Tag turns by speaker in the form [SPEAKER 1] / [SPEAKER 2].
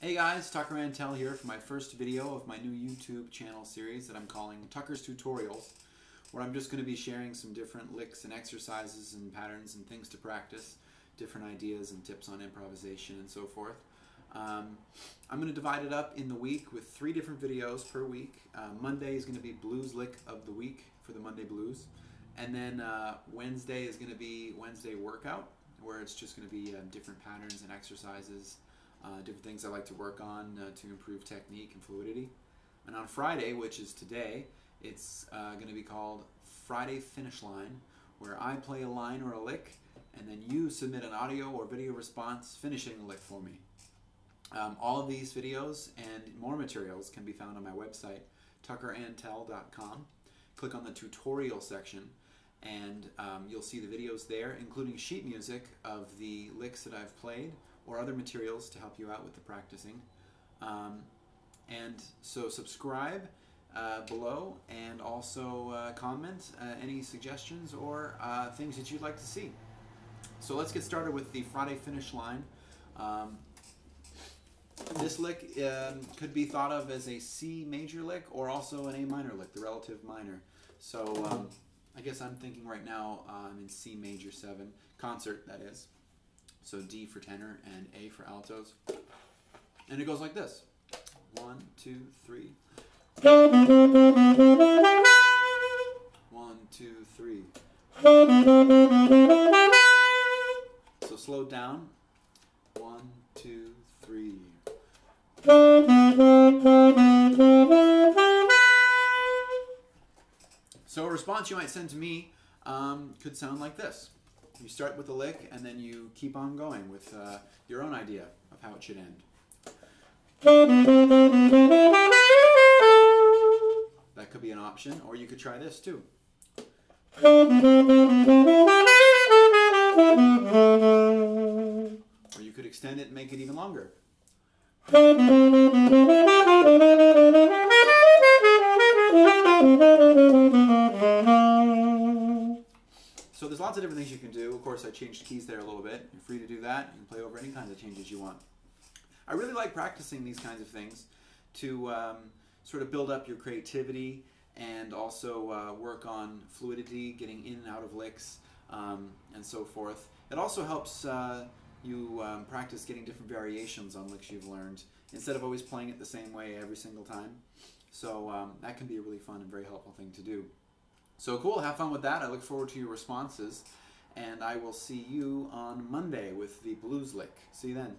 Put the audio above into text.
[SPEAKER 1] Hey guys, Tucker Antell here for my first video of my new YouTube channel series that I'm calling Tucker's Tutorials, where I'm just going to be sharing some different licks and exercises and patterns and things to practice, different ideas and tips on improvisation and so forth. Um, I'm going to divide it up in the week with three different videos per week. Uh, Monday is going to be Blues Lick of the Week for the Monday Blues. And then uh, Wednesday is going to be Wednesday Workout, where it's just going to be uh, different patterns and exercises, uh, different things I like to work on uh, to improve technique and fluidity. And on Friday, which is today, it's uh, going to be called Friday Finish Line, where I play a line or a lick, and then you submit an audio or video response finishing the lick for me. Um, all of these videos and more materials can be found on my website, tuckerantell.com. Click on the tutorial section and um, you'll see the videos there, including sheet music of the licks that I've played or other materials to help you out with the practicing. Um, and so subscribe uh, below and also uh, comment uh, any suggestions or uh, things that you'd like to see. So let's get started with the Friday finish line. Um, this lick um, could be thought of as a C major lick or also an A minor lick, the relative minor. So um, I guess I'm thinking right now I'm um, in C major 7, concert that is. So D for tenor and A for altos. And it goes like this. One, two, three. One, two, three. So slow down. One, two, three. So a response you might send to me um, could sound like this. You start with a lick and then you keep on going with uh, your own idea of how it should end. That could be an option, or you could try this too. Or you could extend it and make it even longer. Lots of different things you can do. Of course, I changed keys there a little bit. You're free to do that. You can play over any kinds of changes you want. I really like practicing these kinds of things to um, sort of build up your creativity and also uh, work on fluidity, getting in and out of licks, um, and so forth. It also helps uh, you um, practice getting different variations on licks you've learned instead of always playing it the same way every single time. So um, that can be a really fun and very helpful thing to do. So cool, have fun with that. I look forward to your responses. And I will see you on Monday with the Blues Lick. See you then.